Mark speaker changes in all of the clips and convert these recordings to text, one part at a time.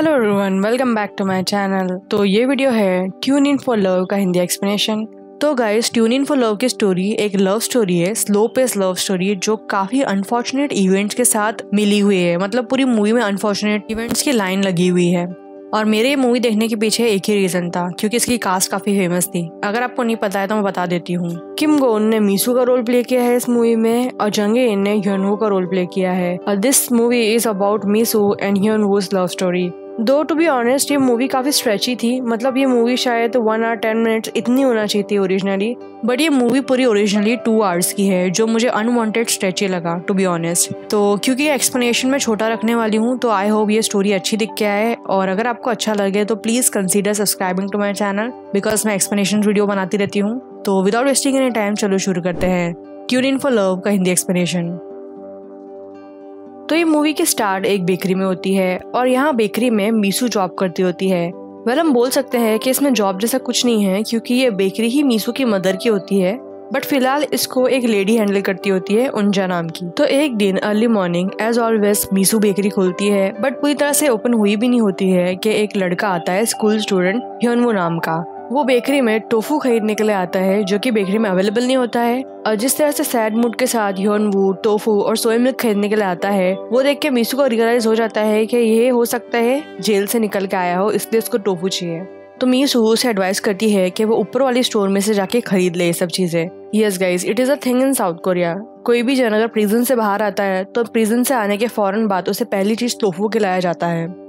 Speaker 1: Hello everyone welcome back to my channel तो ये video है ट्यून इन फॉर लव का हिंदी एक्सप्लेनेशन तो guys tune in for love की स्टोरी एक लव स्टोरी है स्लो पेस लव स्टोरी जो काफ़ी अनफॉर्चुनेट इवेंट्स के साथ मिली हुई है। मतलब पूरी मूवी में अनफॉर्चुनेट इवेंट्स की लाइन लगी हुई है। और मेरे मूवी देखने के पीछे एक ही रीजन था, क्योंकि इसकी कास्ट काफ़ी फ़ेमस थी। अगर आपको नहीं पता है तो मैं बता देती हूँ। किम गोन ने मीसू का रोल प्ले किया है इस मूवी में, और जंगे इन ने ह्योनवू का रोल प्ले किया है। और this movie is about Misu and Hyunwoo's love story दो टू बी ऑनेस्ट ये मूवी काफ़ी स्ट्रेची थी। मतलब ये मूवी शायद वन आवर टेन मिनट्स इतनी होना चाहिए थी ओरिजिनली बट ये मूवी पूरी ओरिजिनली टू आवर्स की है, जो मुझे अनवांटेड स्ट्रेची लगा टू बी ऑनेस्ट तो क्योंकि एक्सप्लेनेशन में छोटा रखने वाली हूँ तो आई होप ये स्टोरी अच्छी दिख के आए। और अगर आपको अच्छा लगे तो please consider subscribing to my channel because मैं एक्सप्लेनेशन वीडियो बनाती रहती हूँ। तो विदाउट वेस्टिंग एनी टाइम चलो शुरू करते हैं। ट्यून इन फॉर लव का हिंदी एक्सप्लेनेशन तो ये मूवी की स्टार्ट एक बेकरी में होती है और यहाँ बेकरी में मीसू जॉब करती होती है। वेल हम बोल सकते हैं कि इसमें जॉब जैसा कुछ नहीं है क्योंकि ये बेकरी ही मीसू की मदर की होती है। बट फ़िलहाल इसको एक लेडी हैंडल करती होती है उनजा नाम की। तो एक दिन early morning as always Misu bakery खोलती है बट पूरी तरह से ओपन हुई भी नहीं होती है कि एक लड़का आता है स्कूल स्टूडेंट ह्योनवो नाम का। वो बेकरी में टोफू खरीदने के लिए आता है, जो कि बेकरी में अवेलेबल नहीं होता है। और जिस तरह से सैड मूड के साथ ह्योनवू टोफू और सोया मिल्क खरीदने के लिए आता है, वो देख के मीसू को रियलाइज़ हो जाता है कि ये हो सकता है जेल से निकल के आया हो, इसलिए उसको टोफू चाहिए। तो मीसू उसे एडवाइस करती है कि वो ऊपर वाली स्टोर में से जाके खरीद ले ये सब चीज़ें। Yes guys it is a thing in South Korea कोई भी जन अगर प्रिजन से बाहर आता है तो प्रिजन से आने के फ़ौरन बाद उसे पहली चीज़ टोफू खिलाया जाता है।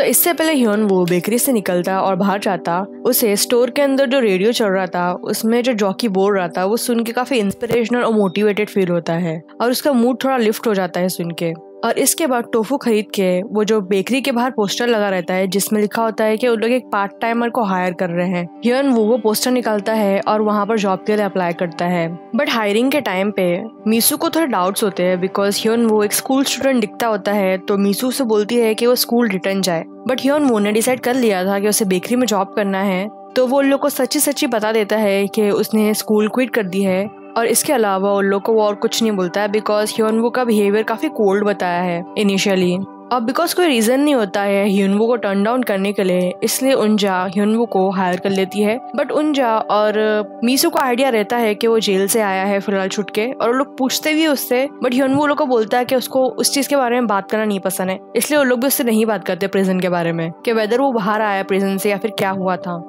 Speaker 1: तो इससे पहले ह्योन वो बेकरी से निकलता और बाहर जाता, उसे स्टोर के अंदर जो रेडियो चल रहा था, उसमें जो जॉकी बोल रहा था, वो सुन के काफ़ी इंस्पिरेशनल और मोटिवेटेड फील होता है। और उसका मूड थोड़ा लिफ्ट हो जाता है सुन के। और इसके बाद टोफू खरीद के, वो जो बेकरी के बाहर पोस्टर लगा रहता है, जिसमें लिखा होता है कि उन लोग एक पार्ट टाइमर को हायर कर रहे हैं। ह्योन वो वो पोस्टर निकालता है और वहाँ पर जॉब के लिए अप्लाई करता है। बट हायरिंग के टाइम पे मीसू को थोड़े डाउट्स होते हैं बिकॉज़ ह्योन वो एक स्कूल स्टूडेंट दिखता होता है तो मीसू से बोलती है कि वो स्कूल रिटर्न जाए। बट ह्योन वो ने डिसाइड कर लिया था कि उसे बेकरी में जॉब करना है तो वो उन लोग को सच्ची सच्ची बता देता है कि उसने स्कूल क्विट कर दी है। और इसके अलावा उन लोग को वो और कुछ नहीं बोलता है बिकॉज़ ह्योनवो का बिहेवियर काफ़ी कोल्ड बताया है इनिशियली अब बिकॉज़ कोई रीजन नहीं होता है ह्यूनवो को टर्न डाउन करने के लिए, इसलिए उनजा ह्यूनवो को हायर कर लेती है. बट उनजा और मीसू को आइडिया रहता है कि वो जेल से आया है फ़िलहाल छुट के और लोग पूछते भी उससे बट ह्यूनवो लोग को बोलता है कि उसको उस चीज़ के बारे में बात करना नहीं पसंद है. इसलिए वो लोग भी उससे नहीं बात करते प्रिजन के बारे में, कि वेदर वो बाहर आया प्रिजन से या फिर क्या हुआ था.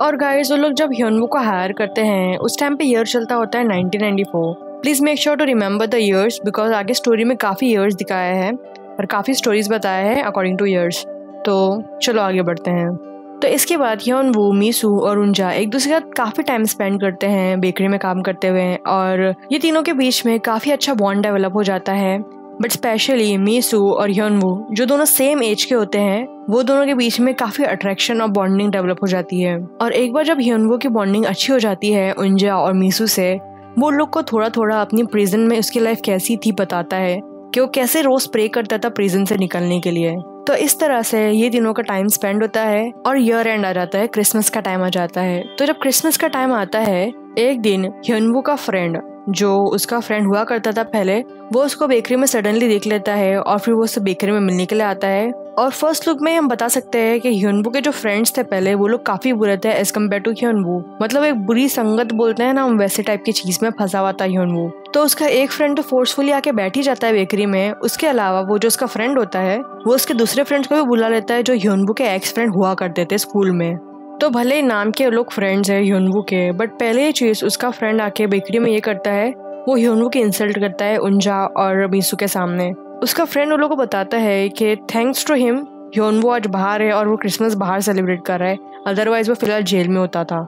Speaker 1: और गाइस वो लोग जब ह्योनवू को हायर करते हैं, उस टाइम पे ईयर चलता होता है 1994 please make sure to remember the years because आगे स्टोरी में काफ़ी ईयर्स दिखाया है और काफ़ी स्टोरीज बताया है अकॉर्डिंग टू ईयर्स तो चलो आगे बढ़ते हैं। तो इसके बाद ह्योन वो मीसू और उनजा एक दूसरे के साथ काफ़ी टाइम स्पेंड करते हैं बेकरी में काम करते हुए। और ये तीनों के बीच में काफ़ी अच्छा बॉन्ड डेवलप हो जाता है। बट स्पेशली मीसू और ह्योनवू जो दोनों सेम एज के होते हैं, वो दोनों के बीच में काफ़ी अट्रैक्शन और बॉन्डिंग डेवलप हो जाती है। और एक बार जब ह्योनवू की बॉन्डिंग अच्छी हो जाती है उंजा और मीसू से, वो लोग को थोड़ा थोड़ा अपनी प्रिजन में उसकी लाइफ कैसी थी बताता है कि वो कैसे रोज प्रे करता था प्रिजन से निकलने के लिए। तो इस तरह से ये दिनों का टाइम स्पेंड होता है और ईयर एंड आ जाता है क्रिसमस का टाइम आ जाता है। तो जब क्रिसमस का टाइम आता है, एक दिन ह्योनवू का फ्रेंड जो उसका फ्रेंड हुआ करता था पहले, वो उसको बेकरी में सडनली देख लेता है और फिर वो उससे बेकरी में मिलने के लिए आता है। और फ़र्स्ट लुक में हम बता सकते हैं कि ह्यूनबू के जो फ्रेंड्स थे पहले, वो लोग काफ़ी बुरे थे एज कंपेयर टू ह्यूनबू मतलब एक बुरी संगत बोलते हैं ना हम, वैसे टाइप की चीज़ में फंसा हुआ था ह्योनबू तो उसका एक फ्रेंड तो फोर्सफुली आके बैठ ही जाता है बेकरी में। उसके अलावा वो जो उसका फ्रेंड होता है, वो उसके दूसरे फ्रेंड्स को भी बुला लेता है जो ह्यूनबू के एक्स फ्रेंड हुआ करते थे स्कूल में। तो भले ही नाम के लोग फ्रेंड्स हैं ह्योनवू के बट पहले ही चीज़, उसका फ्रेंड आके बेकरी में ये करता है, वो ह्योनवू की इंसल्ट करता है उंजा और बीसू के सामने। उसका फ्रेंड उन लोगों को बताता है कि थैंक्स टू हिम ह्योनवू आज बाहर है और वो क्रिसमस बाहर सेलिब्रेट कर रहा है। अदरवाइज़ वो फ़िलहाल जेल में होता था।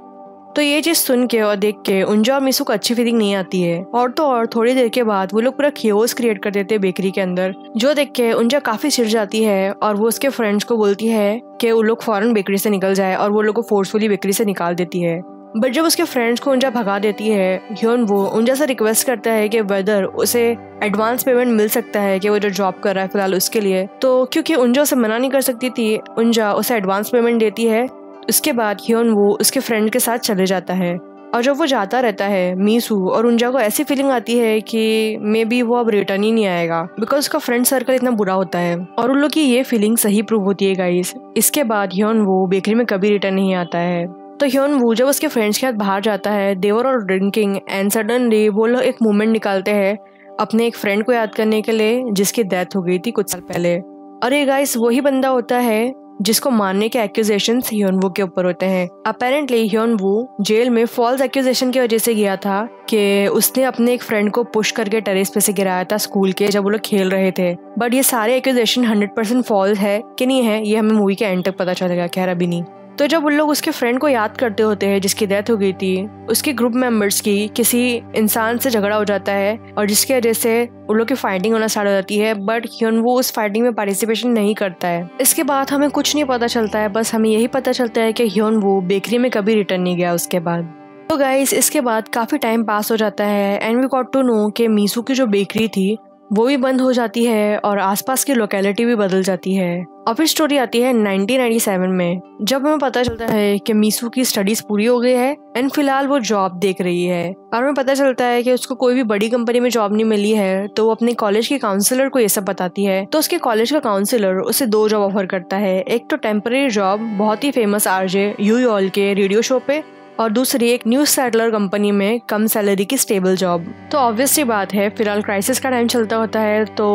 Speaker 1: तो ये चीज़ सुन के और देख के उंजा और मिसू को अच्छी फीलिंग नहीं आती है, और तो और थोड़ी देर के बाद वो लोग पूरा खियोस क्रिएट कर देते हैं बेकरी के अंदर, जो देख के उंजा काफ़ी चिढ़ जाती है, और वो उसके फ्रेंड्स को बोलती है कि वो लोग फॉरन बेकरी से निकल जाए, और वो लोग को फोर्सफुली बेकरी से निकाल देती है। बट जब उसके फ्रेंड्स को उंजा भगा देती है ह्योन वो उंजा से रिक्वेस्ट करता है कि वेदर उसे एडवांस पेमेंट मिल सकता है कि वो जो जॉब कर रहा है फ़िलहाल उसके लिए तो क्योंकि उनजा उसे मना नहीं कर सकती थी उंजा उसे एडवांस पेमेंट देती है उसके बाद ह्योन वो उसके फ्रेंड के साथ चले जाता है। और जब वो जाता रहता है मीसू और उनजा को ऐसी फीलिंग आती है कि मे बी वो अब रिटर्न ही नहीं आएगा बिकॉज़ उसका फ्रेंड सर्कल इतना बुरा होता है। और उन लोग की ये फीलिंग सही प्रूव होती है गाइस इसके बाद ह्योन वो बेकरी में कभी रिटर्न नहीं आता है। तो ह्योन वो जब उसके फ्रेंड्स के साथ बाहर जाता है देवर और ड्रिंकिंग एंड सडनली वो लोग एक मोमेंट निकालते हैं अपने एक फ्रेंड को याद करने के लिए, जिसकी डेथ हो गई थी कुछ साल पहले। और ये गाइस वही बंदा होता है जिसको मारने के एक्यूजेशन ह्योन के ऊपर होते हैं। अपेरेंटली ह्योन वो जेल में फॉल्स एक्यूजेशन की वजह से गया था कि उसने अपने एक फ्रेंड को पुश करके टेरेस पे से गिराया था स्कूल के, जब वो लोग खेल रहे थे। बट ये सारे एक्यूजेशन हंड्रेड परसेंट फॉल्स है कि नहीं है, ये हमें मूवी के एंड तक पता चलेगा खैर अभी नहीं। तो जब उन लोग उसके फ्रेंड को याद करते होते हैं, जिसकी डेथ हो गई थी, उसके ग्रुप मेंबर्स की किसी इंसान से झगड़ा हो जाता है और जिसकी वजह से उन लोग की फाइटिंग होना स्टार्ट हो जाती है बट ह्यून वो उस फाइटिंग में पार्टिसिपेशन नहीं करता है। इसके बाद हमें कुछ नहीं पता चलता है, बस हमें यही पता चलता है कि ह्यून वो बेकरी में कभी रिटर्न नहीं गया उसके बाद। तो गाइस इसके बाद काफ़ी टाइम पास हो जाता है and we got to know कि मीसू की जो बेकरी थी वो भी बंद हो जाती है और आसपास की लोकेलिटी भी बदल जाती है। और फिर स्टोरी आती है 1997 में, जब हमें पता चलता है कि मीसू की स्टडीज़ पूरी हो गई है एंड फ़िलहाल वो जॉब देख रही है। और हमें पता चलता है कि उसको कोई भी बड़ी कंपनी में जॉब नहीं मिली है तो वो अपने कॉलेज के काउंसिलर को ये सब बताती है। तो उसके कॉलेज का काउंसिलर उसे दो जॉब ऑफ़र करता है। एक तो टेम्पररी जॉब बहुत ही फ़ेमस आरजे यू के रेडियो शो पे और दूसरी एक न्यू सेटलर कंपनी में कम सैलरी की स्टेबल जॉब तो ऑब्वियसली बात है, फ़िलहाल क्राइसिस का टाइम चलता होता है तो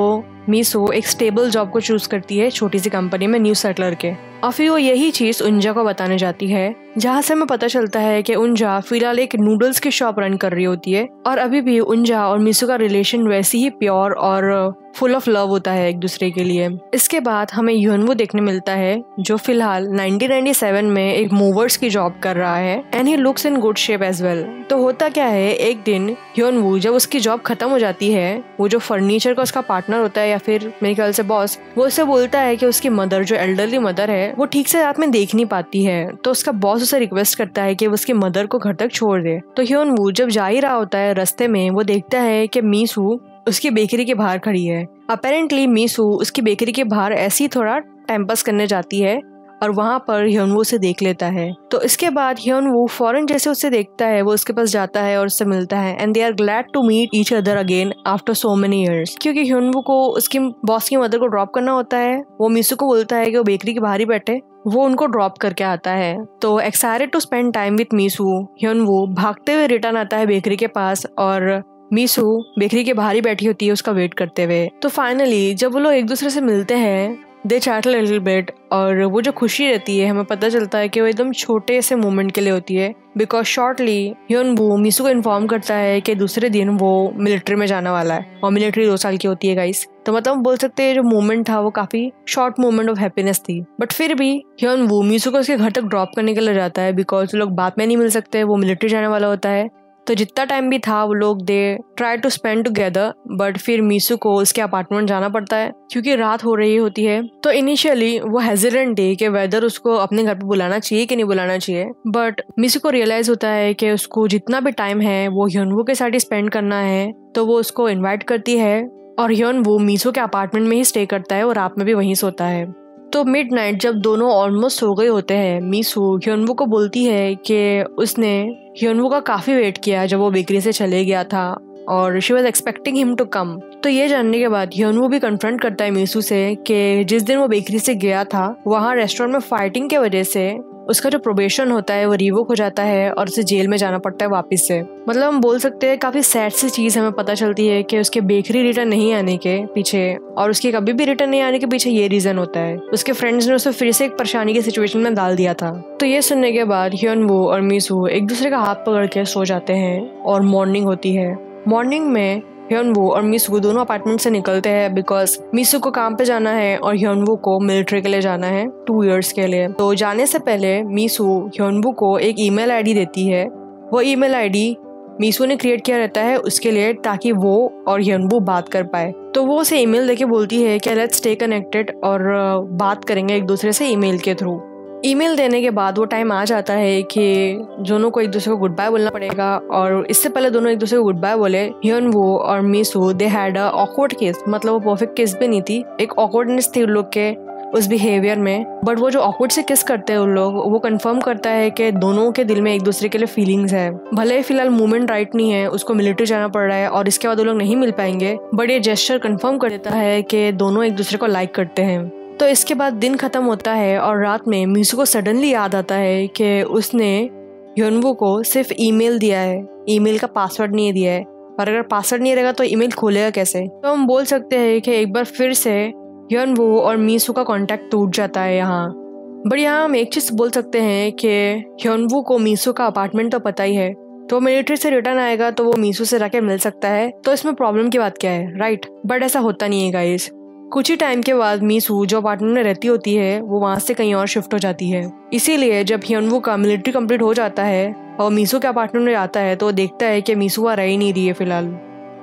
Speaker 1: मीसो एक स्टेबल जॉब को चूज़ करती है छोटी सी कंपनी में न्यू सेटलर के। और फिर वो यही चीज़ उंजा को बताने जाती है, जहाँ से हमें पता चलता है कि उंजा फ़िलहाल एक नूडल्स की शॉप रन कर रही होती है, और अभी भी उंजा और मीसू का रिलेशन वैसे ही प्योर और फुल ऑफ़ लव होता है एक दूसरे के लिए। इसके बाद हमें यूनवो देखने मिलता है, जो फ़िलहाल 1997 में एक मूवर्स की जॉब कर रहा है and he looks in good shape as well तो होता क्या है, एक दिन ह्योनवू जब उसकी जॉब खत्म हो जाती है, वो जो फर्नीचर का उसका पार्टनर होता है या फिर मेरे ख्याल से बॉस वो उसे बोलता है कि उसकी मदर जो एल्डरली मदर है, वो ठीक से रात में देख नहीं पाती है। तो उसका बॉस उसे रिक्वेस्ट करता है कि वो उसकी मदर को घर तक छोड़ दे। तो ह्योन वो जब जा ही रहा होता है रस्ते में, वो देखता है कि मीसू उसकी बेकरी के बाहर खड़ी है। अपेरेंटली मीसू उसकी बेकरी के बाहर ऐसी थोड़ा टाइम पास करने जाती है। और वहाँ पर ह्योनवू उसे देख लेता है। तो इसके बाद ह्योनवू फॉरन जैसे उसे देखता है, वो उसके पास जाता है और उससे मिलता है। And they are glad to meet each other again after so many years क्योंकि ह्योनवू को उसकी बॉस की मदर को ड्रॉप करना होता है। वो मीसू को बोलता है कि वो बेकरी के बाहर ही बैठे। वो उनको ड्रॉप करके आता है। तो excited to spend time with Misu, Hyunwoo भागते हुए रिटर्न आता है बेकरी के पास और मीसू बेकरी के बाहर ही बैठी होती है, उसका वेट करते हुए। तो फाइनली जब वो लोग एक दूसरे से मिलते हैं दे चैट लिटिल बिट और वो जो खुशी रहती है, हमें पता चलता है कि वो एकदम छोटे से मोमेंट के लिए होती है। बिकॉज़ शॉर्टली ह्योन वो मीसू को इन्फॉर्म करता है कि दूसरे दिन वो मिलिट्री में जाने वाला है। और मिलिट्री दो साल की होती है गाइस तो मतलब बोल सकते हैं, जो मोमेंट था, वो काफ़ी शॉर्ट मोमेंट ऑफ़ हैप्पीनेस थी। बट फिर भी ह्योन वो मीसू को उसके घर तक ड्रॉप करने के लिए जाता है। बिकॉज़ लोग बात में नहीं मिल सकते, वो मिलिट्री जाने वाला होता है। तो जितना टाइम भी था, वो लोग they try to spend together but फिर मीसू को उसके अपार्टमेंट जाना पड़ता है, क्योंकि रात हो रही होती है। तो इनिशियली वो हेजिडेंट है कि वेदर उसको अपने घर पे बुलाना चाहिए कि नहीं बुलाना चाहिए। बट मीसू को रियलाइज़ होता है कि उसको जितना भी टाइम है, वो ह्योनवू के साथ ही स्पेंड करना है तो वो उसको इन्वाइट करती है। और ह्योन वो मीसू के अपार्टमेंट में ही स्टे करता है और रात में भी वहीं सोता है। तो मिड नाइट जब दोनों ऑलमोस्ट हो गए होते हैं मीसू ह्योनवू को बोलती है कि उसने ह्योनवू का काफ़ी वेट किया जब वो बेकरी से चले गया था और she was expecting him to come तो ये जानने के बाद ह्योनवू भी कन्फ्रंट करता है मीसू से कि जिस दिन वो बेकरी से गया था, वहाँ रेस्टोरेंट में फाइटिंग के वजह से उसका जो प्रोबेशन होता है, वो रिवोक हो जाता है और उसे जेल में जाना पड़ता है वापस से। मतलब हम बोल सकते हैं, काफ़ी सैड सी चीज़ हमें पता चलती है कि उसके बेकरी रिटर्न नहीं आने के पीछे और उसके कभी भी रिटर्न नहीं आने के पीछे ये रीजन होता है। उसके फ्रेंड्स ने उसे फिर से एक परेशानी की सिचुएशन में डाल दिया था। तो ये सुनने के बाद ह्योन वो और मीसू एक दूसरे का हाथ पकड़ के सो जाते हैं और मॉर्निंग होती है। मॉर्निंग में ह्योनवू और मिसू दोनों अपार्टमेंट से निकलते हैं बिकॉज़ मिसू को काम पे जाना है और ह्योनवू को मिलिट्री के लिए जाना है टू इयर्स के लिए। तो जाने से पहले मिसू ह्योनवू को एक ईमेल आईडी देती है। वो ईमेल आईडी मीसू ने क्रिएट किया रहता है उसके लिए ताकि वो और ह्योनवू बात कर पाए। तो वो उसे ईमेल देके बोलती है कि लेट्स स्टे कनेक्टेड और बात करेंगे एक दूसरे से ईमेल के थ्रू ईमेल देने के बाद वो टाइम आ जाता है कि दोनों को एक दूसरे को गुड बाय बोलना पड़ेगा और इससे पहले दोनों एक दूसरे को गुड बाय बोले ह्योन वो और Misu they had a awkward case मतलब वो परफेक्ट केस भी नहीं थी, एक ऑकवर्डनेस थी उन लोग के उस बिहेवियर में. बट वो जो ऑकवर्ड से किस करते हैं उन लोग, वो कंफर्म करता है कि दोनों के दिल में एक दूसरे के लिए फीलिंग्स है. भले ही फ़िलहाल मूवमेंट राइट नहीं है, उसको मिलिट्री जाना पड़ रहा है और इसके बाद वो लोग नहीं मिल पाएँगे बट ये जेस्टर कंफर्म कर देता है कि दोनों एक दूसरे को लाइक करते हैं. तो इसके बाद दिन खत्म होता है और रात में मीसू को सडनली याद आता है कि उसने ह्योनवू को सिर्फ़ ईमेल दिया है। ईमेल का पासवर्ड नहीं दिया है। और अगर पासवर्ड नहीं रहेगा तो ईमेल खोलेगा कैसे? तो हम बोल सकते हैं कि एक बार फिर से ह्योनवू और मीसू का कांटेक्ट टूट जाता है यहाँ। बट यहाँ हम एक चीज़ बोल सकते हैं कि ह्योनवू को मीसू का अपार्टमेंट तो पता ही है। तो मिलिट्री से रिटर्न आएगा तो वो मीसू से जाके मिल सकता है। तो इसमें प्रॉब्लम की बात क्या है? राइट बट ऐसा होता नहीं है गाइस कुछ ही टाइम के बाद मीसू जो अपार्टमेंट में रहती होती है, वो वहाँ से कहीं और शिफ्ट हो जाती है। इसीलिए जब ह्योनवू का मिलिट्री कंप्लीट हो जाता है, और मीसू के अपार्टमेंट में जाता है तो देखता है कि मीसू वहाँ रह ही नहीं रही है फ़िलहाल।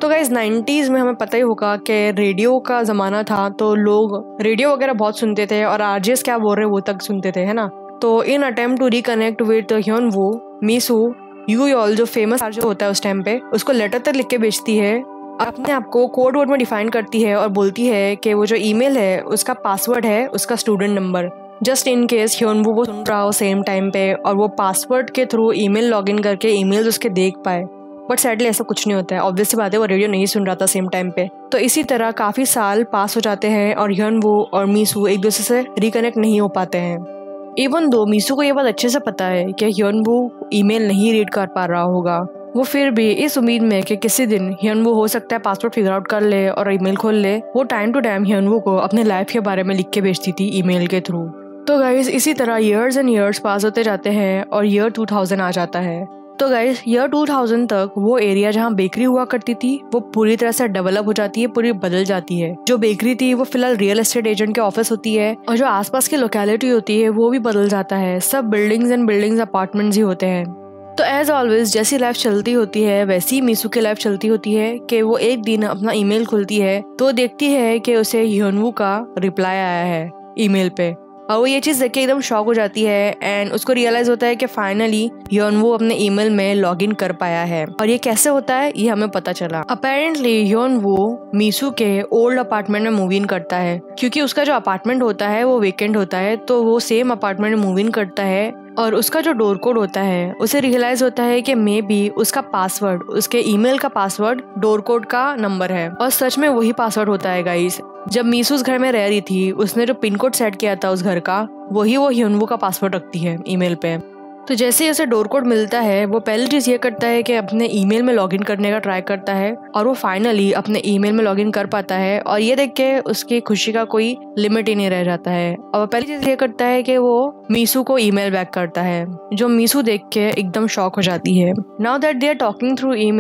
Speaker 1: तो गाइज़ नाइन्टीज में हमें पता ही होगा कि रेडियो का ज़माना था तो लोग रेडियो वगैरह बहुत सुनते थे, और आरजेस क्या बोल रहे वो तक सुनते थे, है ना? तो in attempt to reconnect with Hyun वो मीसू यू यॉल जो फ़ेमस आरजे होता है उस टाइम पे, उसको लेटर तक लिख के बेचती है अपने आप को कोड वर्ड में डिफाइन करती है और बोलती है कि वो जो ईमेल है, उसका पासवर्ड है, उसका student number just in case Hyunwoo वो सुन रहा हो सेम टाइम पे और वो पासवर्ड के थ्रू ईमेल लॉगिन करके ईमेल्स उसके देख पाए। बट सैडली ऐसा कुछ नहीं होता है। ऑब्वियसली बात है, वो रेडियो नहीं सुन रहा था सेम टाइम पे। तो इसी तरह काफ़ी साल पास हो जाते हैं और ह्योनबू और मीसू एक दूसरे से रिकनेक्ट नहीं हो पाते हैं। इवन दो मीसू को ये बात अच्छे से पता है कि ह्योनबू ईमेल नहीं रीड कर पा रहा होगा। वो फिर भी इस उम्मीद में कि किसी दिन ह्योनवू हो सकता है पासवर्ड फिगर आउट कर ले और ईमेल खोल ले। वो टाइम टू टाइम ह्योनवू को अपने लाइफ के बारे में लिख के भेजती थी ईमेल के थ्रू तो गाइज़ इसी तरह ईयर्स एंड ईयर्स पास होते जाते हैं और ईयर 2000 आ जाता है। तो गाइज़ ईयर 2000 तक वो एरिया जहाँ बेकरी हुआ करती थी, वो पूरी तरह से डेवलप हो जाती है, पूरी बदल जाती है। जो बेकरी थी, वो फ़िलहाल रियल एस्टेट एजेंट के ऑफ़िस होती है और जो आसपास की लोकेलिटी होती है, वो भी बदल जाता है। सब बिल्डिंग्स एंड बिल्डिंग्स अपार्टमेंट्स ही होते हैं। तो एज ऑलवेज जैसी लाइफ चलती होती है, वैसी ही मीसू की लाइफ चलती होती है कि वो एक दिन अपना ईमेल खुलती है तो देखती है कि उसे ह्योनवू का रिप्लाई आया है ईमेल पे। और वो ये चीज़ देख के एकदम शॉक हो जाती है एंड उसको रियलाइज़ होता है कि फाइनली योनवू अपने ईमेल में लॉग इन कर पाया है। और ये कैसे होता है, ये हमें पता चला। अपेरेंटली योनवू मीसू के ओल्ड अपार्टमेंट में मूव इन करता है। क्योंकि उसका जो अपार्टमेंट होता है, वो वीकेंड होता है तो वो सेम अपार्टमेंट में मूव इन करता है। और उसका जो डोर कोड होता है, उसे रियलाइज़ होता है कि मे बी उसका पासवर्ड उसके ईमेल का पासवर्ड डोर कोड का नंबर है। और सच में वही पासवर्ड होता है गाइस जब मीसू उस घर में रह रही थी, उसने जो पिन कोड सेट किया था उस घर का, वही वो ह्यूनवू का पासवर्ड रखती है ईमेल पे। तो जैसे ही उसे डोर कोड मिलता है, वो पहली चीज़ ये करता है कि अपने ईमेल में लॉगिन करने का ट्राई करता है और वो फाइनली अपने ईमेल में लॉगिन कर पाता है और ये देख के उसकी खुशी का कोई लिमिट ही नहीं रह जाता है। और पहली चीज़ ये करता है कि वो मीसू को ईमेल बैक करता है, जो मीसू देख के एकदम शॉक हो जाती है। Now that they are talking through E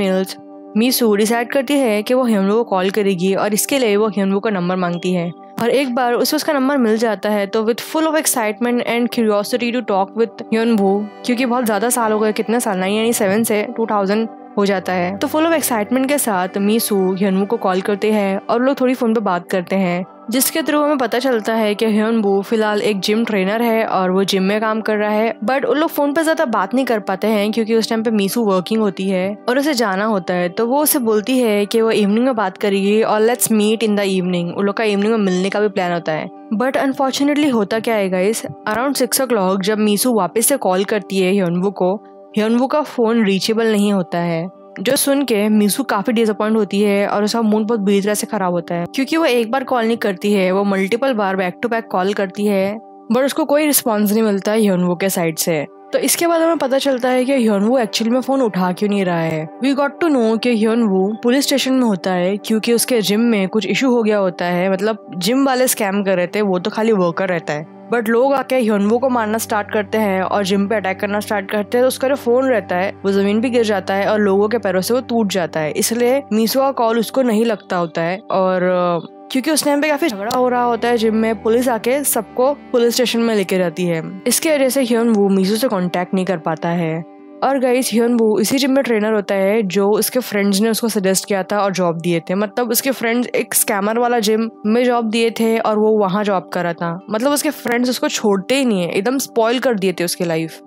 Speaker 1: Misu decide करती है कि वो हेमलू को कॉल करेगी और इसके लिए वो हेमलू का नंबर मांगती है। और एक बार उसे उसका नंबर मिल जाता है तो with full of excitement and curiosity to talk with Hyunwoo क्योंकि बहुत ज़्यादा साल हो गए, कितने साल नाइन यानी सेवन से टू थाउज़ेंड हो जाता है। तो फुल ऑफ़ एक्साइटमेंट के साथ मीसू यू को कॉल करते हैं और लोग थोड़ी फ़ोन पे बात करते हैं। जिसके थ्रू हमें पता चलता है कि ह्योनबू फ़िलहाल एक जिम ट्रेनर है और वो जिम में काम कर रहा है। बट उन लोग फ़ोन पे ज़्यादा बात नहीं कर पाते हैं क्योंकि उस टाइम पे मीसू वर्किंग होती है और उसे जाना होता है। तो वो उसे बोलती है कि वो इवनिंग में बात करेगी और let's meet in the evening उन लोग का इवनिंग में मिलने का भी प्लान होता है। बट अनफॉर्चुनेटली होता क्या है गाइस अराउंड सिक्स ओ जब मीसू वापस से कॉल करती है ह्योनबू को ह्योनबू का फ़ोन रीचेबल नहीं होता है। जो सुन के मीसू काफ़ी डिसअपॉइंट होती है और उसका मूड बहुत बुरी तरह से खराब होता है। क्योंकि वो एक बार कॉल नहीं करती है, वो मल्टीपल बार बैक टू बैक कॉल करती है बट उसको कोई रिस्पॉन्स नहीं मिलता है ह्योनवो के साइड से। तो इसके बाद हमें पता चलता है कि ह्योनवू एक्चुअली में फ़ोन उठा क्यों नहीं रहा है। वी गॉट टू नो कि ह्योनवू पुलिस स्टेशन में होता है क्योंकि उसके जिम में कुछ इशू हो गया होता है। मतलब जिम वाले स्कैम कर रहे थे, वो तो खाली वर्कर रहता है। बट लोग आके ह्योनवो को मारना स्टार्ट करते हैं और जिम पे अटैक करना स्टार्ट करते हैं तो उसका जो फ़ोन रहता है, वो ज़मीन पे गिर जाता है और लोगों के पैरों से वो टूट जाता है। इसलिए मीसो का कॉल उसको नहीं लगता होता है और क्योंकि उस टाइम पे काफ़ी झगड़ा हो रहा होता है, जिम में पुलिस आके सबको पुलिस स्टेशन में लेके जाती है। इसके वजह से ह्योन वो मीसो से कॉन्टेक्ट नहीं कर पाता है। और गाइस ह्योन बू इसी जिम में ट्रेनर होता है, जो उसके फ्रेंड्स ने उसको सजेस्ट किया था और जॉब दिए थे। मतलब उसके फ्रेंड्स एक स्कैमर वाला जिम में जॉब दिए थे और वो वहाँ जॉब कर रहा था। मतलब उसके फ्रेंड्स उसको छोड़ते ही नहीं है, एकदम स्पॉइल कर दिए थे उसकी लाइफ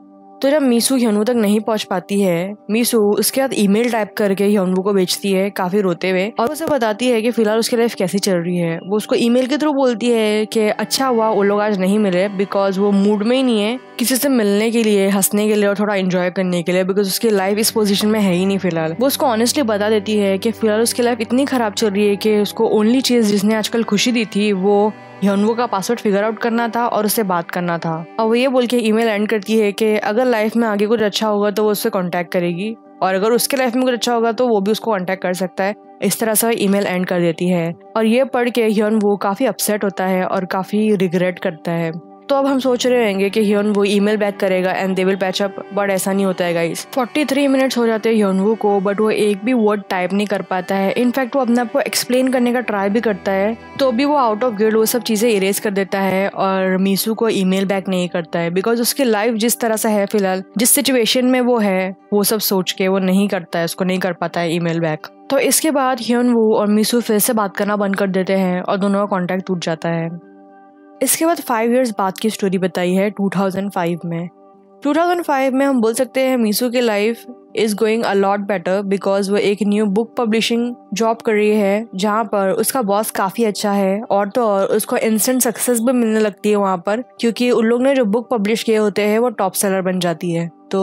Speaker 1: तो जब मीसू ह्योनवू तक नहीं पहुँच पाती है, मीसू उसके बाद ईमेल टाइप करके ह्योनवू को भेजती है काफ़ी रोते हुए और उसे बताती है कि फ़िलहाल उसकी लाइफ कैसी चल रही है। वो उसको ईमेल के थ्रू बोलती है कि अच्छा हुआ, वो लोग आज नहीं मिले बिकॉज़ वो मूड में ही नहीं है किसी से मिलने के लिए, हंसने के लिए और थोड़ा इंजॉय करने के लिए बिकॉज़ उसकी लाइफ इस पोजीशन में है ही नहीं फ़िलहाल। वो उसको ऑनेस्टली बता देती है कि फ़िलहाल उसकी लाइफ इतनी खराब चल रही है कि उसको ओनली चीज़ जिसने आजकल खुशी दी थी, वो ह्योनवो का पासवर्ड फिगर आउट करना था और उससे बात करना था। और वो ये बोल के ईमेल एंड करती है कि अगर लाइफ में आगे कुछ अच्छा होगा तो वो उससे कॉन्टेक्ट करेगी और अगर उसके लाइफ में कुछ अच्छा होगा तो वो भी उसको कॉन्टेक्ट कर सकता है। इस तरह से ईमेल एंड कर देती है। और ये पढ़ के ह्योन वो काफ़ी अपसेट होता है और काफ़ी रिग्रेट करता है। तो अब हम सोच रहे होंगे कि ह्योन वो ईमेल बैक करेगा and they will patch up but ऐसा नहीं होता है गाइस 43 मिनट्स हो जाते हैं ह्योनवू को बट वो एक भी वर्ड टाइप नहीं कर पाता है. इनफैक्ट वो अपने आप को एक्सप्लेन करने का ट्राई भी करता है तो भी वो आउट ऑफ़ गिल्ड वो सब चीज़ें इरेज कर देता है और मीसू को ईमेल बैक नहीं करता है बिकॉज़ उसकी लाइफ जिस तरह से है फ़िलहाल, जिस सिचुएशन में वो है, वो सब सोच के वो नहीं करता है, उसको नहीं कर पाता है ईमेल बैक तो इसके बाद ह्योन वो और मीसू फिर से बात करना बंद कर देते हैं और दोनों का कॉन्टेक्ट टूट जाता है। इसके बाद फाइव इयर्स बाद की स्टोरी बताई है 2005 में। 2005 में हम बोल सकते हैं मीसू की life is going a lot better because वो एक न्यू बुक पब्लिशिंग जॉब कर रही है, जहाँ पर उसका बॉस काफ़ी अच्छा है और तो और उसको इंस्टेंट सक्सेस भी मिलने लगती है वहाँ पर, क्योंकि उन लोग ने जो बुक पब्लिश किए होते हैं, वो टॉप सेलर बन जाती है। तो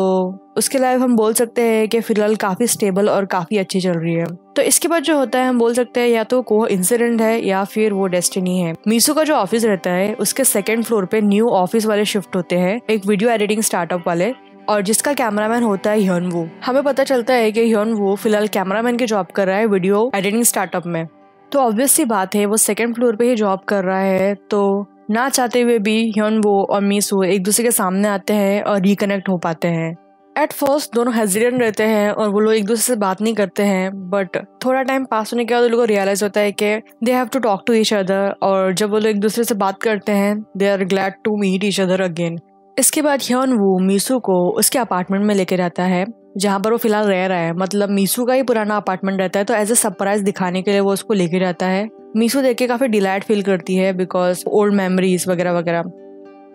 Speaker 1: उसके लाइफ हम बोल सकते हैं कि फ़िलहाल काफ़ी स्टेबल और काफ़ी अच्छी चल रही है। तो इसके बाद जो होता है, हम बोल सकते हैं या तो को इंसिडेंट है या फिर वो डेस्टिनी है। मीसो का जो ऑफ़िस रहता है, उसके सेकंड फ्लोर पे न्यू ऑफ़िस वाले शिफ्ट होते हैं, एक वीडियो एडिटिंग स्टार्टअप वाले। और जिसका कैमरामैन होता है ह्योन वो। हमें पता चलता है कि ह्योन वो फ़िलहाल कैमरामैन की जॉब कर रहा है वीडियो एडिटिंग स्टार्टअप में। तो ऑब्वियस सी बात है, वो सेकंड फ्लोर पे ही जॉब कर रहा है तो ना चाहते हुए भी ह्योन वो और मीसू एक दूसरे के सामने आते हैं और रिकनेक्ट हो पाते हैं। एट फ़र्स्ट दोनों हेजिडेंट रहते हैं और वो लोग एक दूसरे से बात नहीं करते हैं बट थोड़ा टाइम पास होने के बाद उन लोगों को रियलाइज़ होता है कि they have to talk to each other और जब वो लोग एक दूसरे से बात करते हैं they are glad to meet each other again इसके बाद ह्योन वो मीसू को उसके अपार्टमेंट में लेके जाता है, जहाँ पर वो फ़िलहाल रह रहा है। मतलब मीसू का ही पुराना अपार्टमेंट रहता है तो एज ए सरप्राइज़ दिखाने के लिए वो उसको लेके जाता है। मीसू देख के काफ़ी डिलाइट फील करती है बिकॉज़ ओल्ड मेमोरीज वगैरह वगैरह।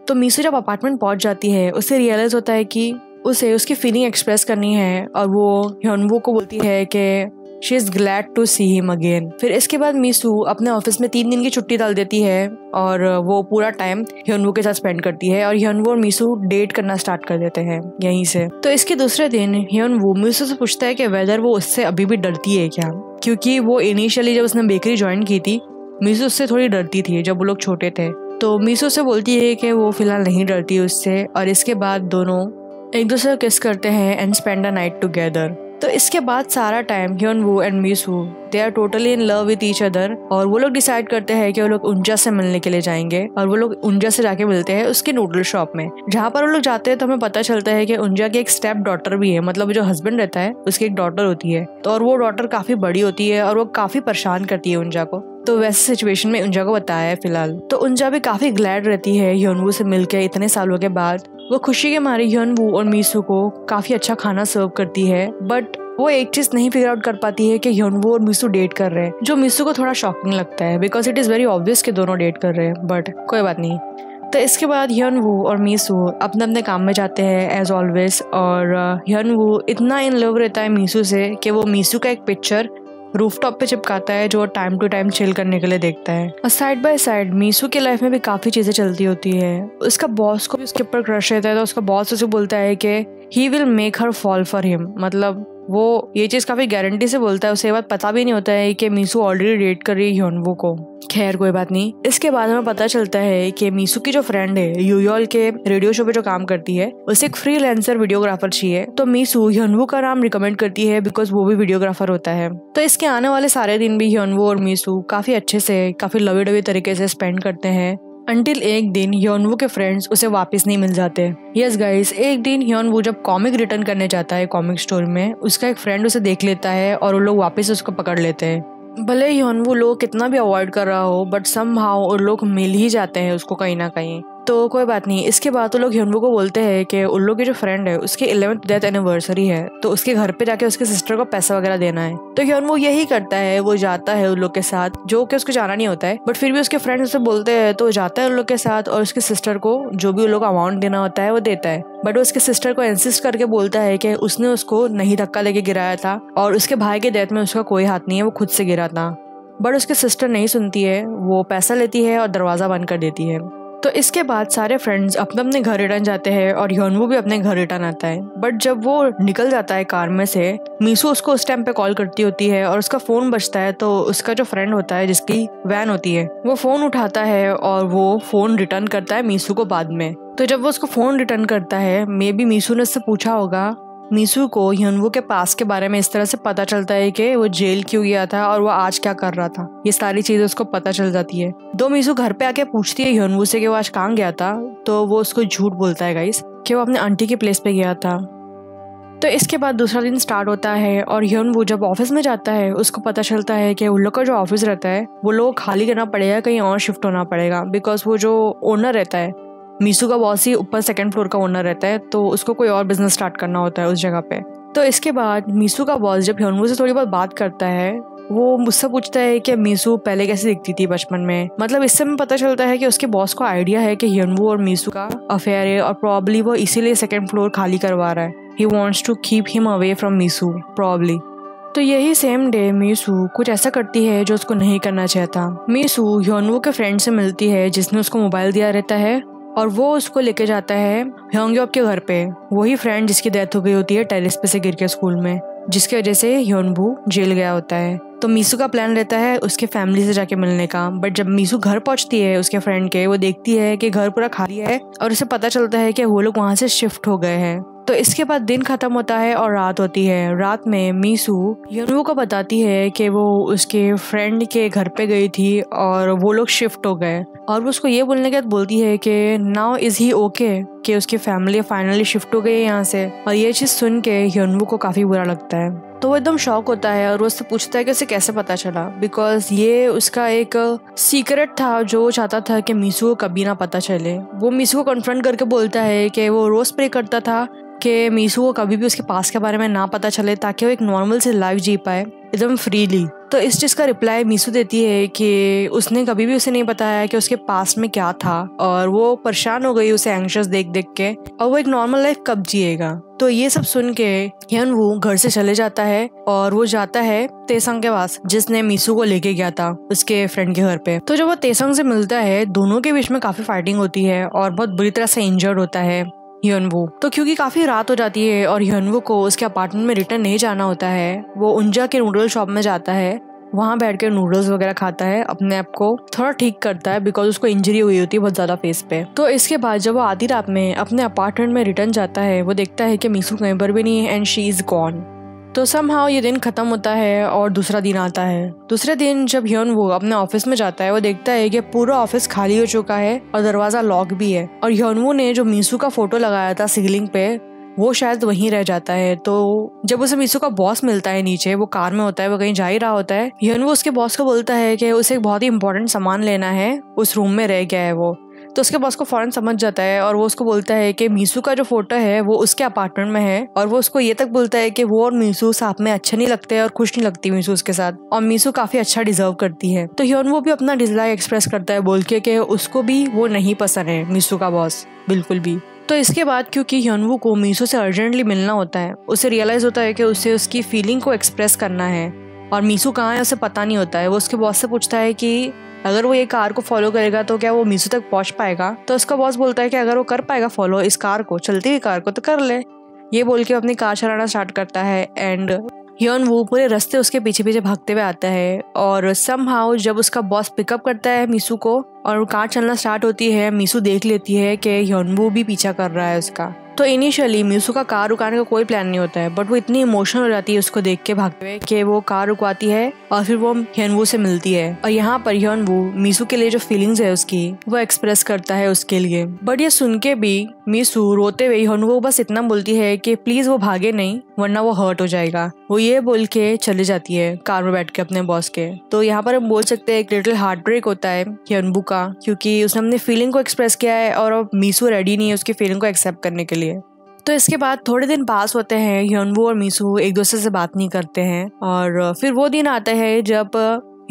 Speaker 1: तो मीसू जब अपार्टमेंट पहुँच जाती है, उसे रियलाइज़ होता है कि उसे उसकी फीलिंग एक्सप्रेस करनी है और वो ह्योनवू को बोलती है कि she is glad to see him again फिर इसके बाद मीसू अपने ऑफ़िस में तीन दिन की छुट्टी डाल देती है और वो पूरा टाइम ह्योनवू के साथ स्पेंड करती है और ह्योनवू और मीसू डेट करना स्टार्ट कर देते हैं यहीं से। तो इसके दूसरे दिन ह्योनवू मीसू से पूछता है कि वेदर वो उससे अभी भी डरती है क्या? क्योंकि वो इनिशियली जब उसने बेकरी ज्वाइन की थी, मीसू उससे थोड़ी डरती थी जब वो लोग छोटे थे। तो मीसू से बोलती है कि वो फ़िलहाल नहीं डरती उससे और इसके बाद दोनों एक दूसरे को किस करते हैं and spend a night together तो इसके बाद सारा time Hyunwoo and Misu they are totally in love with each other और वो लोग डिसाइड करते हैं कि वो लोग उंजा से मिलने के लिए जाएँगे और वो लोग उंजा से जाके मिलते हैं उसके नूडल शॉप में। जहाँ पर वो लोग जाते हैं तो हमें पता चलता है कि उंजा की एक स्टेप डॉटर भी है मतलब जो हस्बैंड रहता है, उसकी एक डॉटर होती है। तो और वो डॉटर काफ़ी बड़ी होती है और वो काफ़ी परेशान करती है उंजा को। तो वैसे सिचुएशन में उंजा को बताया है फ़िलहाल। तो उंजा भी काफ़ी ग्लैड रहती है ह्योनवू से मिलकर इतने सालों के बाद। वो खुशी के मारे ह्योनवू और मीसू को काफ़ी अच्छा खाना सर्व करती है बट वो एक चीज़ नहीं फिगर आउट कर पाती है कि ह्योनवू और मीसू डेट कर रहे हैं, जो मीसू को थोड़ा शॉकिंग लगता है because it is very obvious कि दोनों डेट कर रहे हैं बट कोई बात नहीं। तो इसके बाद ह्यन वू और मीसू अपने अपने काम में जाते हैं एज ऑलवेज और ह्यन वू इतना इन लव रहता है मीसू से कि वो मीसू का एक पिक्चर रूफटॉप पे चिपकाता है, जो टाइम टू टाइम चिल करने के लिए देखता है। और साइड बाय साइड मीसू के लाइफ में भी काफ़ी चीज़ें चलती होती है। उसका बॉस को भी उसके ऊपर क्रश रहता है तो उसका बॉस उसे बोलता है कि he will make her fall for him मतलब वो ये चीज़ काफ़ी गारंटी से बोलता है, उसे बात पता भी नहीं होता है कि मीसू ऑलरेडी डेट कर रही है ह्योनवू को। खैर, कोई बात नहीं। इसके बाद हमें पता चलता है कि मीसू की जो फ्रेंड है यूयोल के रेडियो शो पे जो काम करती है, उसे एक फ्री लेंसर वीडियोग्राफर चाहिए। तो मीसू ह्योनवू का नाम रिकमेंड करती है बिकॉज़ वो भी वीडियोग्राफर होता है। तो इसके आने वाले सारे दिन भी ह्योनवू और मीसू काफ़ी अच्छे से, काफ़ी लवे डवे तरीके से स्पेंड करते हैं। अंटिल एक दिन योनवू के फ्रेंड्स उसे वापस नहीं मिल जाते। यस गाइस एक दिन योनवू जब कॉमिक रिटर्न करने जाता है कॉमिक स्टोर में, उसका एक फ्रेंड उसे देख लेता है और वो लोग वापस उसको पकड़ लेते हैं। भले ह्योनवू लोग कितना भी अवॉइड कर रहा हो बट सम हाउ और लोग मिल ही जाते हैं उसको कहीं ना कहीं। तो कोई बात नहीं। इसके बाद तो लोग ह्योनवू को बोलते हैं कि उन लोग की जो फ्रेंड है, उसकी इलेवंथ डेथ एनिवर्सरी है। तो उसके घर पे जाके उसके सिस्टर को पैसा वगैरह देना है। तो ह्योनवू यही करता है, वो जाता है उन लोग के साथ, जो कि उसको जाना नहीं होता है। बट फिर भी उसके फ्रेंड उसे बोलते हैं तो जाता है उन लोग के साथ और उसके सिस्टर को जो भी उन लोग अमाउंट देना होता है, वो देता है। बट उसके सिस्टर को इंसिस्ट करके बोलता है कि उसने उसको नहीं धक्का लेके गिराया था और उसके भाई के डेथ में उसका कोई हाथ नहीं है, वो खुद से गिरा था। बट उसकी सिस्टर नहीं सुनती है, वो पैसा लेती है और दरवाज़ा बंद कर देती है। तो इसके बाद सारे फ्रेंड्स अपने अपने घर रिटर्न जाते हैं और योनवू भी अपने घर रिटर्न आता है। बट जब वो निकल जाता है कार में से मीसू उसको उस टाइम पे कॉल करती होती है और उसका फ़ोन बजता है तो उसका जो फ्रेंड होता है, जिसकी वैन होती है, वो फ़ोन उठाता है और वो फ़ोन रिटर्न करता है मीसू को बाद में। तो जब वो उसको फ़ोन रिटर्न करता है मे बी मीसू ने उससे पूछा होगा मीसू को ह्योनवू के पास के बारे में इस तरह से पता चलता है कि वो जेल क्यों गया था और वो आज क्या कर रहा था। ये सारी चीज़ें उसको पता चल जाती है। दो मीसू घर पे आके पूछती है ह्योनवू से कि वो आज कहाँ गया था तो वो उसको झूठ बोलता है गाइस कि वो अपने आंटी के प्लेस पे गया था। तो इसके बाद दूसरा दिन स्टार्ट होता है और ह्योनवू जब ऑफ़िस में जाता है, उसको पता चलता है कि उन लोग का जो ऑफ़िस रहता है, वो लोग खाली करना पड़ेगा, कहीं और शिफ्ट होना पड़ेगा बिकॉज़ वो जो ओनर रहता है मीसू का बॉस ही ऊपर सेकेंड फ्लोर का ओनर रहता है तो उसको कोई और बिज़नेस स्टार्ट करना होता है उस जगह पे। तो इसके बाद मीसू का बॉस जब ह्योनवू से थोड़ी बहुत बात करता है, वो मुझसे पूछता है कि मीसू पहले कैसे दिखती थी बचपन में? मतलब इससे हमें पता चलता है कि उसके बॉस को आइडिया है कि ह्योनवू और मीसू का अफेयर है, और प्रॉब्ली वो इसीलिए सेकेंड फ्लोर खाली करवा रहा है। He wants to keep him away from Misu probably तो यही सेम डे मीसू कुछ ऐसा करती है जो उसको नहीं करना चाहता। मीसू ह्योनवू के फ्रेंड से मिलती है, जिसने उसको मोबाइल दिया रहता है और वो उसको लेके जाता है ह्योंग्योप के घर पे। वही फ्रेंड जिसकी डेथ हो गई होती है टेरिस पे से गिर के स्कूल में, जिसकी वजह से ह्योनबू जेल गया होता है। तो मीसू का प्लान रहता है उसके फैमिली से जाके मिलने का। बट जब मीसू घर पहुँचती है उसके फ्रेंड के, वो देखती है कि घर पूरा खाली है और उसे पता चलता है कि वो लोग वहाँ से शिफ्ट हो गए हैं। तो इसके बाद दिन खत्म होता है और रात होती है। रात में मीसू यू को बताती है कि वो उसके फ्रेंड के घर पे गई थी और वो लोग शिफ्ट हो गए। और वो उसको ये बोलने के बाद बोलती है कि नाउ इज़ ही ओके कि उसकी फैमिली फाइनली शिफ्ट हो गई है यहाँ से। और ये चीज़ सुन के ह्योनवू को काफ़ी बुरा लगता है। तो वो एकदम शॉक होता है और वो उससे पूछता है कि उसे कैसे पता चला। बिकॉज़ ये उसका एक सीक्रेट था जो वो चाहता था कि मीसू को कभी ना पता चले। वो मीसू को कन्फ्रंट करके बोलता है कि वो रोज प्रे करता था कि मीसू को कभी भी उसके पास के बारे में ना पता चले ताकि वो एक नॉर्मल से लाइफ जी पाए। एकदम फ्रीली तो इस चीज़ का रिप्लाई मीसू देती है कि उसने कभी भी उसे नहीं बताया कि उसके पास में क्या था और वो परेशान हो गई उसे एंशियस देख देख के और वो एक नॉर्मल लाइफ कब जिएगा। तो ये सब सुन के हियन वो घर से चले जाता है और वो जाता है तेसंग के पास, जिसने मीसू को लेके गया था उसके फ्रेंड के घर पे। तो जब वो तेसंग से मिलता है, दोनों के बीच में काफ़ी फाइटिंग होती है और बहुत बुरी तरह से इंजर्ड होता है। ह्योनवू तो क्योंकि काफ़ी रात हो जाती है और ह्यूनवो को उसके अपार्टमेंट में रिटर्न नहीं जाना होता है, वो उंजा के नूडल शॉप में जाता है, वहाँ बैठ कर नूडल्स वगैरह खाता है, अपने आप को थोड़ा ठीक करता है बिकॉज़ उसको इंजरी हुई होती है बहुत ज़्यादा फेस पे। तो इसके बाद जब वो आधी रात में अपने अपार्टमेंट में रिटर्न जाता है, वो देखता है कि मीसू कहीं पर भी नहीं है एंड शी इज़ गॉन तो सम ये दिन खत्म होता है और दूसरा दिन आता है। दूसरे दिन जब ह्योन वो अपने ऑफ़िस में जाता है, वो देखता है कि पूरा ऑफ़िस खाली हो चुका है और दरवाज़ा लॉक भी है। और ह्योनवू ने जो मीसू का फ़ोटो लगाया था सीलिंग पे, वो शायद वहीं रह जाता है। तो जब उसे मीसू का बॉस मिलता है नीचे, वो कार में होता है, वो कहीं जा ही रहा होता है ह्योनवू उसके बॉस को बोलता है कि उसे एक बहुत ही इंपॉर्टेंट सामान लेना है, उस रूम में रह गया है वो। तो उसके बॉस को फ़ौरन समझ जाता है और वो उसको बोलता है कि मीसू का जो फ़ोटो है, वो उसके अपार्टमेंट में है और वो उसको ये तक बोलता है कि वो और मीसू साथ में अच्छे नहीं लगते और खुश नहीं लगती मीसू उसके साथ और मीसू काफ़ी अच्छा डिजर्व करती है। तो ह्योन वो भी अपना डिजलाइक एक्सप्रेस करता है, बोल के कि उसको भी वो नहीं पसंद है मीसू का बॉस बिल्कुल भी। तो इसके बाद क्योंकि ह्योनवू को मीसू से अर्जेंटली मिलना होता है, उसे रियलाइज़ होता है कि उसे उसकी फीलिंग को एक्सप्रेस करना है और मीसू कहाँ है उसे पता नहीं होता है। वो उसके बॉस से पूछता है कि अगर वो ये कार को फॉलो करेगा तो क्या वो मीसू तक पहुँच पाएगा? तो उसका बॉस बोलता है कि अगर वो कर पाएगा फॉलो इस कार को, चलती हुई कार को तो कर ले। ये बोल के अपनी कार चलाना स्टार्ट करता है एंड योन वो पूरे रास्ते उसके पीछे पीछे भागते हुए आता है और सम हाउ जब उसका बॉस पिकअप करता है मीसू को और कार चलना स्टार्ट होती है, मीसू देख लेती है कि योनवू भी पीछा कर रहा है उसका। तो इनिशियली मीसू का कार रुकाने का कोई प्लान नहीं होता है बट वो इतनी इमोशनल हो जाती है उसको देख के भागते हुए कि वो कार रुकवाती है और फिर वो ह्यनवू से मिलती है। और यहाँ पर ह्यनवू मीसू के लिए जो फीलिंग्स है उसकी, वो एक्सप्रेस करता है उसके लिए। बट ये सुन के भी मीसू रोते हुए ह्यनवू को बस इतना बोलती है कि प्लीज़ वो भागे नहीं, वरना वो हर्ट हो जाएगा। वो ये बोल के चले जाती है कार में बैठ के अपने बॉस के। तो यहाँ पर हम बोल सकते हैं एक लिटिल हार्ट ब्रेक होता है ह्यनबू का, क्योंकि उसने अपनी फीलिंग को एक्सप्रेस किया है और अब मीसू रेडी नहीं है उसकी फीलिंग को एक्सेप्ट करने के लिए। तो इसके बाद थोड़े दिन पास होते हैं ह्योनवू और मीसू एक दूसरे से बात नहीं करते हैं और फिर वो दिन आता है जब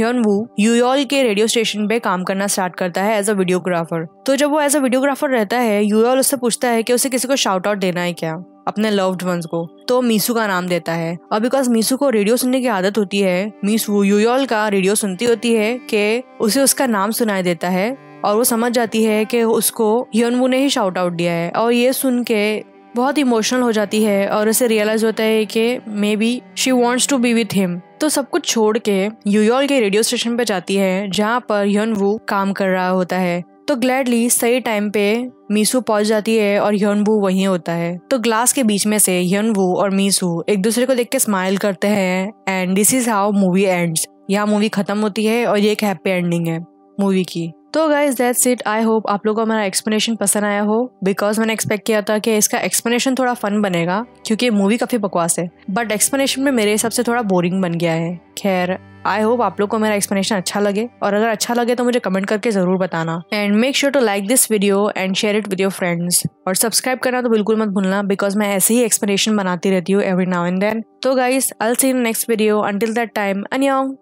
Speaker 1: ह्योनवू यूयोल के रेडियो स्टेशन पे काम करना स्टार्ट करता है एज अ वीडियोग्राफर तो जब वो एज अ वीडियोग्राफर रहता है यूयोल उससे पूछता है कि उसे किसी को शाउट आउट देना है क्या, अपने लव्ड वंस को. तो मीसू का नाम देता है और बिकॉज़ मीसू को रेडियो सुनने की आदत होती है मीसू यूयोल का रेडियो सुनती होती है कि उसे उसका नाम सुनाई देता है और वो समझ जाती है कि उसको ह्योनवू ने ही शाउट आउट दिया है और ये सुन के बहुत इमोशनल हो जाती है और उसे रियलाइज़ होता है कि maybe she wants to be with him तो सब कुछ छोड़ के यूयॉल के रेडियो स्टेशन पे जाती है, जहाँ पर यन वू काम कर रहा होता है। तो ग्लैडली सही टाइम पे मीसू पहुँच जाती है और यनवू वहीं होता है। तो ग्लास के बीच में से यनवू और मीसू एक दूसरे को देख के स्माइल करते हैं and this is how movie ends यहाँ मूवी खत्म होती है और ये एक हैप्पी एंडिंग है मूवी की। तो guys that's it I hope आप लोगों को हमारा एक्सप्लेनेशन पसंद आया हो बिकॉज़ मैंने एक्सपेक्ट किया था कि इसका एक्सप्लेनेशन थोड़ा फन बनेगा, क्योंकि मूवी काफ़ी बकवास है। बट एक्सप्लेनेशन में मेरे हिसाब से थोड़ा बोरिंग बन गया है। खैर आई होप आप लोग को मेरा एक्सप्लेनेशन अच्छा लगे, और अगर अच्छा लगे तो मुझे कमेंट करके ज़रूर बताना। And make sure to like this video and share it with your friends और सब्सक्राइब करना तो बिल्कुल मत भूलना बिकॉज़ मैं ऐसे ही एक्सप्लेनेशन बनाती रहती हूँ एवरी नाउ एंड देन तो guys I see in next video until that time अनियोंग